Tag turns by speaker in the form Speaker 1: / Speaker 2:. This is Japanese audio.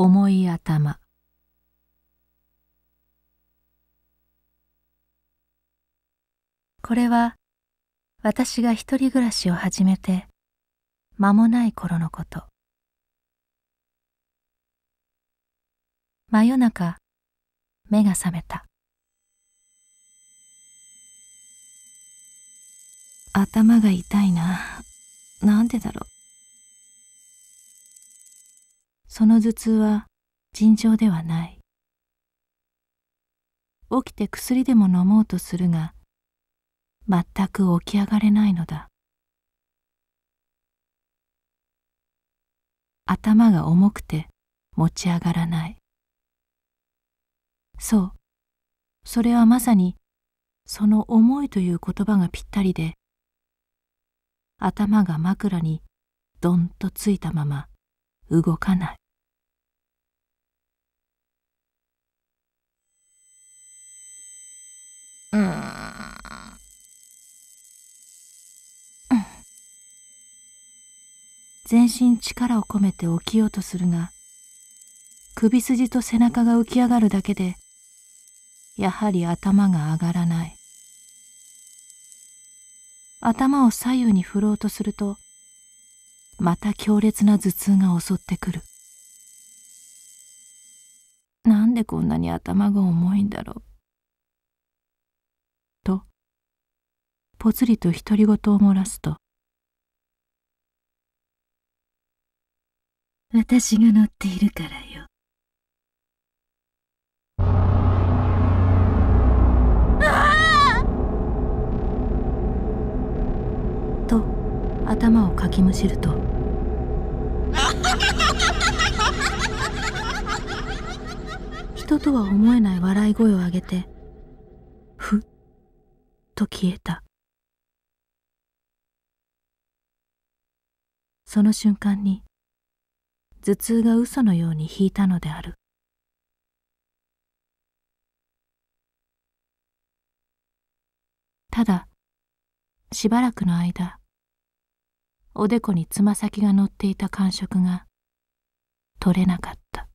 Speaker 1: 重い頭。これは私が一人暮らしを始めて間もない頃のこと。真夜中目が覚めた。頭が痛いな。なんでだろう。その頭痛は尋常ではない。起きて薬でも飲もうとするが全く起き上がれないのだ。頭が重くて持ち上がらない。そう。それはまさにその重いという言葉がぴったりで頭が枕にどんとついたまま動かない。全身力を込めて起きようとするが首筋と背中が浮き上がるだけでやはり頭が上がらない。頭を左右に振ろうとするとまた強烈な頭痛が襲ってくる。なんでこんなに頭が重いんだろう。とぽつりと独り言を漏らすと私が乗っているからよ。と頭をかきむしると。人とは思えない笑い声を上げてふっと消えた。その瞬間に頭痛が嘘のように引いたのである。ただしばらくの間おでこにつま先が乗っていた感触が取れなかった。